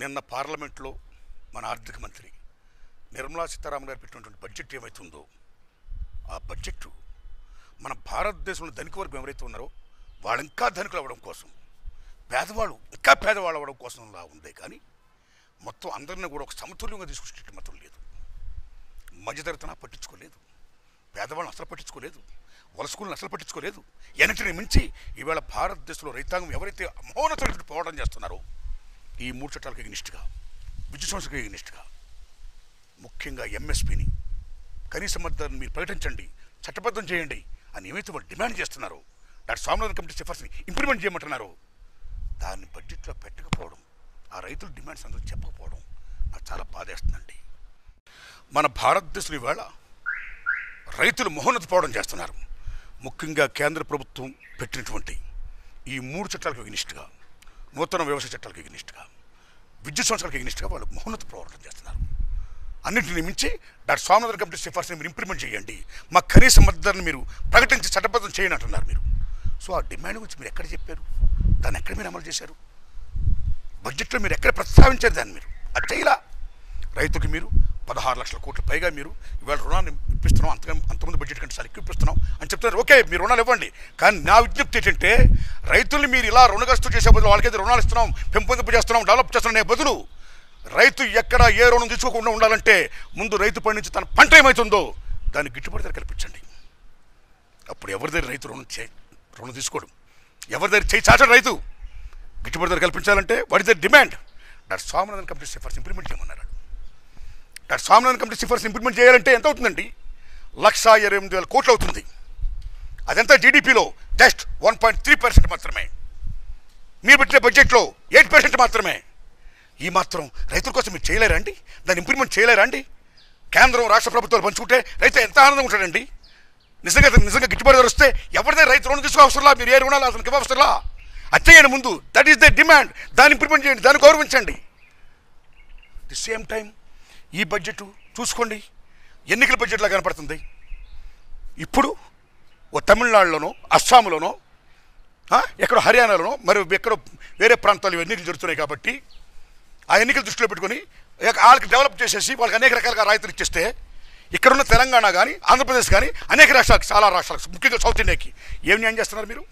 నిన్న పార్లమెంట్లో మన ఆర్థిక మంత్రి నిర్మలా సీతారామన్ గారు పెట్టినటువంటి బడ్జెట్ ఏమైతుందో ఆ బడ్జెట్ మన భారతదేశంలో ధనిక వర్గం ఎవరైతే ఉన్నారో వాళ్ళు ఇంకా ధనికులు అవ్వడం కోసం పేదవాళ్ళు ఇంకా పేదవాళ్ళు అవ్వడం కోసంలా ఉంది కానీ మొత్తం అందరిని కూడా ఒక సమతుల్యంగా తీసుకొచ్చేటట్టు మాత్రం లేదు. మధ్యతరతన పట్టించుకోలేదు. పేదవాళ్ళని అసలు పట్టించుకోలేదు. వలసకులను అసలు పట్టించుకోలేదు. ఎన్నిటిని మించి ఈవేళ భారతదేశంలో రైతాంగం ఎవరైతే మౌనతమైనటువంటి పోవడం చేస్తున్నారో ఈ మూడు చట్టాలకు ఎగ్నిస్ట్గా విద్యుత్ సంస్థకు ఎగ్నిస్ట్గా ముఖ్యంగా ఎంఎస్పిని కనీస మద్దతుని మీరు ప్రకటించండి చట్టబద్ధం చేయండి అని ఏమైతే వాళ్ళు డిమాండ్ చేస్తున్నారో డాక్టర్ స్వామినాథన్ కమిటీ సిఫార్సుని ఇంప్లిమెంట్ చేయమంటున్నారో దాన్ని బడ్జెట్లో పెట్టకపోవడం ఆ రైతుల డిమాండ్స్ అందరూ చెప్పకపోవడం నాకు చాలా బాధేస్తుందండి. మన భారతదేశంలో ఇవాళ రైతులు మహోన్నత పోవడం చేస్తున్నారు. ముఖ్యంగా కేంద్ర ప్రభుత్వం పెట్టినటువంటి ఈ మూడు చట్టాలకు ఎగ్నిస్ట్గా నూతన వ్యవసాయ చట్టాలకు ఎగ్నిస్ట్గా విద్యుత్ సంస్థలకు ఎగ్నిస్ట్గా వాళ్ళు మహోన్నత పోరాటం చేస్తున్నారు. అన్నింటిని మించి డాక్టర్ స్వామినాథన్ కమిటీ సిఫార్సుని మీరు ఇంప్లిమెంట్ చేయండి. మా కనీస మద్దతుని మీరు ప్రకటించి చట్టబద్ధం చేయండి అంటున్నారు మీరు. సో ఆ డిమాండ్ గురించి మీరు ఎక్కడ చెప్పారు? దాన్ని ఎక్కడ మీరు అమలు చేశారు? బడ్జెట్లో మీరు ఎక్కడ ప్రస్తావించారు దాన్ని మీరు? అది చేయలా? రైతుకి మీరు పదహారు లక్షల కోట్ల పైగా మీరు ఇవాళ రుణాన్ని ఇప్పిస్తున్నాం. అంత అంతమంది బడ్జెట్ కంటే సార్ ఎక్కువ ఇప్పిస్తున్నాం అని చెప్తున్నారు. ఓకే మీరు రుణాలు ఇవ్వండి. కానీ నా విజ్ఞప్తి ఏంటంటే రైతుల్ని మీరు ఇలా రుణగ్రస్తు చేసే బదులు వాళ్ళకైతే రుణాలు ఇస్తున్నాం పెంపొందింపు చేస్తున్నాం డెవలప్ చేస్తున్నాం అనే బదులు రైతు ఎక్కడ ఏ రుణం తీసుకోకుండా ఉండాలంటే ముందు రైతు పండించి తన పంట ఏమవుతుందో దాన్ని గిట్టుబాటు ధర కల్పించండి. అప్పుడు ఎవరి దగ్గర రైతు రుణం చే రుణం తీసుకోడు? ఎవరి దగ్గర చేయి చాచడు రైతు? గిట్టుబాటు ధర కల్పించాలంటే వాడి దగ్గర డిమాండ్. డాక్టర్ స్వామినాథన్ కంపెనీ సిఫార్సు ఇంప్లిమెంట్ చేయమన్నారు డాక్టర్ స్వామినాథన్ కమిటీ సిఫార్సు ఇంప్లిమెంట్ చేయాలంటే ఎంత అవుతుందండి? లక్ష ఇరవై ఎనిమిది వేల కోట్లు అవుతుంది. అదంతా జీడిపిలో just one point three percent మాత్రమే. మీరు పెట్టిన బడ్జెట్లో ఎయిట్ పర్సెంట్ మాత్రమే. ఈ మాత్రం రైతుల కోసం మీరు చేయలేరా అండి? దాన్ని ఇంప్లిమెంట్ చేయలేరా అండి? కేంద్రం రాష్ట్ర ప్రభుత్వాలు పంచుకుంటే రైతు ఎంత ఆనందంగా ఉంటాడండి? నిజంగా నిజంగా గిట్టుబాటు ధర వస్తే ఎవరిదే రైతు రుణం తీసుకో అవసరంలా? మీరు ఏ రుణాలు అతనికి ఇవ్వవసరంలా అచ్చేయండి ముందు దట్ ఈస్ ద డిమాండ్ దాన్ని ఇంప్లిమెంట్ చేయండి దాన్ని గౌరవించండి. ది సేమ్ టైం ఈ బడ్జెట్ చూసుకోండి. ఎన్నికల బడ్జెట్లా కనపడుతుంది. ఇప్పుడు ఓ తమిళనాడులోనో అస్సాంలోనో ఎక్కడో హర్యానాలోనో మరి ఎక్కడో వేరే ప్రాంతాల్లో ఎన్నికలు జరుగుతున్నాయి కాబట్టి ఆ ఎన్నికలు దృష్టిలో పెట్టుకొని వాళ్ళకి డెవలప్ చేసేసి వాళ్ళకి అనేక రకాలుగా రాయితీలు ఇచ్చేస్తే ఇక్కడున్న తెలంగాణ కానీ ఆంధ్రప్రదేశ్ కానీ అనేక రాష్ట్రాలకు చాలా రాష్ట్రాలకు ముఖ్యంగా సౌత్ ఇండియాకి ఏం న్యాయం చేస్తున్నారు మీరు?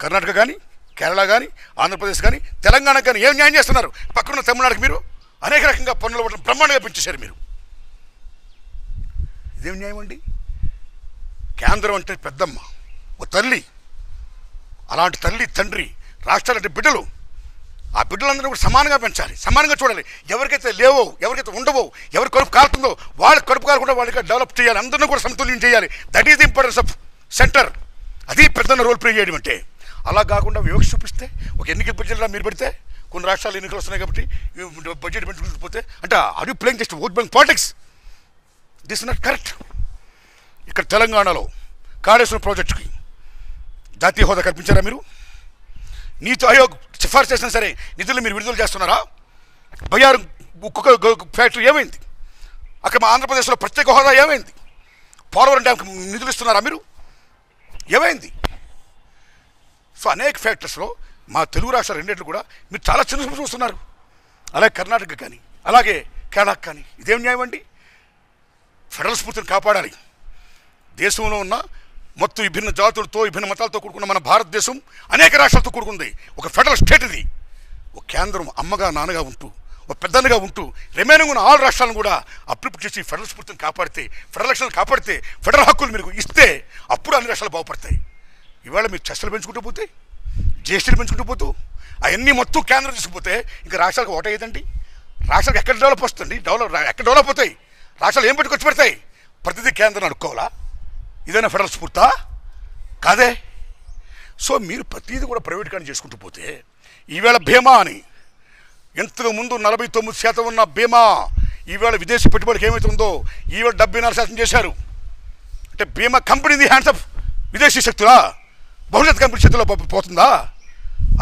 కర్ణాటక కానీ కేరళ కానీ ఆంధ్రప్రదేశ్ కానీ తెలంగాణ కానీ ఏం న్యాయం చేస్తున్నారు? పక్కన తమిళనాడుకి మీరు? అనేక రకంగా పన్నులు ఇవ్వడం బ్రహ్మాండంగా పెంచేశారు మీరు. ఇదేం న్యాయం అండి? కేంద్రం అంటే పెద్దమ్మ ఓ తల్లి. అలాంటి తల్లి తండ్రి రాష్ట్రాలంటే బిడ్డలు. ఆ బిడ్డలందరూ కూడా సమానంగా పెంచాలి. సమానంగా చూడాలి. ఎవరికైతే లేవో ఎవరికైతే ఉండవో ఎవరి కడుపు కాలుతుందో వాళ్ళ కడుపు కాలకుండా వాళ్ళకి డెవలప్ చేయాలి. అందరినీ కూడా సమతుల్యం చేయాలి. That is the importance of centre అది పెద్దన్న రోల్ ప్లే చేయడం అంటే. అలా కాకుండా వివక్ష చూపిస్తే ఒక ఎన్నికల బడ్జెట్లో మీరు పెడితే కొన్ని రాష్ట్రాలు ఎన్నికలు వస్తున్నాయి కాబట్టి బడ్జెట్ పెంచుకుంటూ పోతే అంటే అది playing just vote bank politics this not correct ఇక్కడ తెలంగాణలో కాళేశ్వరం ప్రాజెక్టుకి జాతీయ హోదా కల్పించారా మీరు? నీతి ఆయోగ్ సిఫార్సు చేసినా సరే నిధులు మీరు విడుదల చేస్తున్నారా? బయ్యారు ఒక్కొక్క ఫ్యాక్టరీ ఏమైంది? అక్కడ మా ఆంధ్రప్రదేశ్లో ప్రత్యేక హోదా ఏమైంది? పోలవరం డ్యామ్కి నిధులు ఇస్తున్నారా మీరు? ఏమైంది? సో అనేక ఫ్యాక్టర్స్లో మా తెలుగు రాష్ట్రాలు రెండింటిలో కూడా మీరు చాలా చిన్న చూపు చూస్తున్నారు. అలాగే కర్ణాటక కానీ అలాగే కేరళకు కానీ ఇదేం న్యాయం అండి? ఫెడరల్ స్ఫూర్తిని కాపాడాలి. దేశంలో ఉన్న మొత్తం విభిన్న జాతులతో విభిన్న మతాలతో కూడుకున్న మన భారతదేశం అనేక రాష్ట్రాలతో కూడుకుంది. ఒక ఫెడరల్ స్టేట్ ఇది. ఒక కేంద్రం అమ్మగా నాన్నగా ఉంటూ ఒక పెద్దన్నగా ఉంటూ రిమైనింగ్ ఉన్న ఆల్ రాష్ట్రాలను కూడా అప్రిప్ట్ చేసి ఫెడరల్ స్ఫూర్తిని కాపాడితే ఫెడరల్ లక్షణాలు కాపాడితే ఫెడరల్ హక్కులు మీరు ఇస్తే అప్పుడు అన్ని రాష్ట్రాలు బాగుపడతాయి. ఇవాళ మీరు చర్చలు పెంచుకుంటూ పోతే జిఎస్టీలు పెంచుకుంటూ పోతూ అవన్నీ మొత్తం కేంద్రం తీసుకుపోతే ఇంకా రాష్ట్రాలకు ఓట అయ్యేదండి రాష్ట్రాలకు ఎక్కడ డెవలప్ వస్తుంది డెవలప్ ఎక్కడ డెవలప్ అవుతాయి? రాష్ట్రాలు ఏం పెట్టుకొచ్చి పెడతాయి? ప్రతిదీ కేంద్రం అనుకోవాలా? ఇదైనా ఫెడరల్ స్ఫూర్తా? కాదే? సో మీరు ప్రతిదీ కూడా ప్రైవేట్ కానీ చేసుకుంటూ పోతే ఈవేళ భీమా అని ఇంతకు ముందు నలభై తొమ్మిది శాతం ఉన్న బీమా ఈవేళ విదేశీ పెట్టుబడికి ఏమైతే ఉందో ఈవేళ డెబ్బై నాలుగు శాతం చేశారు. అంటే బీమా కంపెనీ ది హ్యాండ్స్ ఆఫ్ విదేశీ శక్తులా? బహుళత కంపెనీ చేతిలో పోతుందా?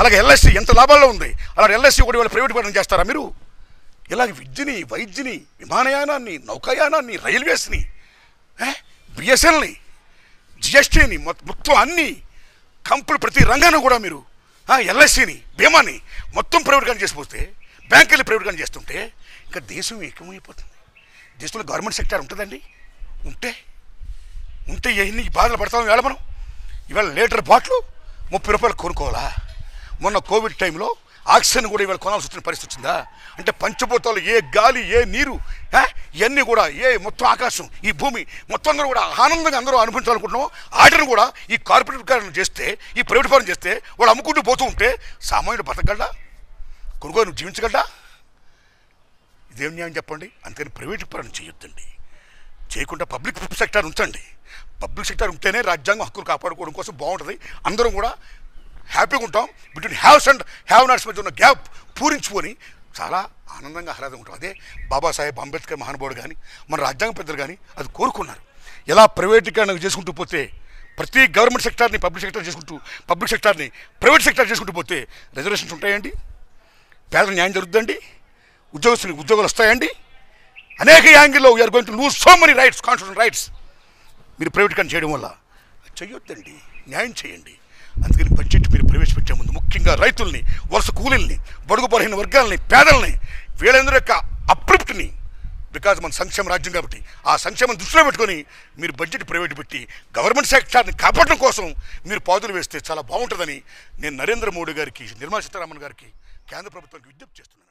అలాగే ఎల్ఐసి ఎంత లాభాల్లో ఉంది? అలాగే ఎల్ఐసి కూడా ఇవాళ ప్రైవేట్ పరం చేస్తారా మీరు? ఇలాగ విద్యని వైద్యని విమానయానాన్ని నౌకాయానాన్ని రైల్వేస్ని బిఎస్ఎల్ని జిఎస్టీని మొత్తం అన్ని కంపెనీ ప్రతి రంగాన్ని కూడా మీరు ఎల్ఐసిని బీమాని మొత్తం ప్రైవేట్గా చేసిపోతే బ్యాంకులు ప్రైవేట్గా చేస్తుంటే ఇంకా దేశం ఏకమైపోతుంది. దేశంలో గవర్నమెంట్ సెక్టార్ ఉంటుందండి. ఉంటే ఉంటే ఎన్ని బాధలు పడతాం వేళ మనం. ఇవాళ లీటర్ బాటిల్ ముప్పై రూపాయలు కొనుక్కోవాలా? మొన్న కోవిడ్ టైంలో ఆక్సిజన్ కూడా ఇవాళ కొనాల్సి వచ్చిన పరిస్థితి వచ్చిందా? అంటే పంచభూతాలు ఏ గాలి ఏ నీరు ఇవన్నీ కూడా ఏ మొత్తం ఆకాశం ఈ భూమి మొత్తం అందరూ కూడా ఆనందంగా అందరూ అనుభవించాలనుకుంటున్నాం వాటిని కూడా ఈ కార్పొరేట్ కారణం చేస్తే ఈ ప్రైవేట్ ఫారం చేస్తే వాడు అమ్ముకుంటూ పోతూ ఉంటే సామాన్యుడు బతకగలడా? కొనుగోలు నువ్వు జీవించగలడా? ఇదేం న్యాయం చెప్పండి? అందుకని ప్రైవేట్ పరం చేయొద్దండి. చేయకుండా పబ్లిక్ సెక్టార్ ఉంచండి. పబ్లిక్ సెక్టార్ ఉంటేనే రాజ్యాంగం హక్కులు కాపాడుకోవడం కోసం బాగుంటుంది. అందరం కూడా హ్యాపీగా ఉంటాం. Between haves and have nots మధ్య ఉన్న గ్యాప్ పూరించుకొని చాలా ఆనందంగా ఆహ్లాదంగా ఉంటాం. అదే బాబాసాహెబ్ అంబేద్కర్ మహానుభావుడు కానీ మన రాజ్యాంగ పెద్దలు కానీ అది కోరుకున్నారు. ఎలా ప్రైవేటీకరణ చేసుకుంటూ పోతే ప్రతి గవర్నమెంట్ సెక్టార్ని పబ్లిక్ సెక్టార్ చేసుకుంటూ పబ్లిక్ సెక్టార్ని ప్రైవేట్ సెక్టార్ చేసుకుంటూ పోతే రిజర్వేషన్స్ ఉంటాయండి? పేదల న్యాయం జరుగుతుందండి? ఉద్యోగస్తులకు ఉద్యోగాలు వస్తాయండి? అనేక యాంగిల్లో we're going to lose so many rights constitution rights మీరు ప్రైవేటీకరణ చేయడం వల్ల చెయ్యొద్దండి న్యాయం చేయండి. అందుకని బడ్జెట్ మీరు ప్రవేశపెట్టే ముందు ముఖ్యంగా రైతుల్ని వలస కూలీల్ని బడుగు బలహీన వర్గాలని పేదల్ని వీళ్ళందరి యొక్క అప్రిప్ట్ని బికాజ్ మన సంక్షేమ రాజ్యం కాబట్టి ఆ సంక్షేమం దృష్టిలో పెట్టుకొని మీరు బడ్జెట్ ప్రైవేట్ పెట్టి గవర్నమెంట్ సెక్టార్ని కాపాడడం కోసం మీరు పాదులు వేస్తే చాలా బాగుంటుందని నేను నరేంద్ర మోడీ గారికి నిర్మలా సీతారామన్ గారికి కేంద్ర ప్రభుత్వానికి విజ్ఞప్తి చేస్తున్నాను.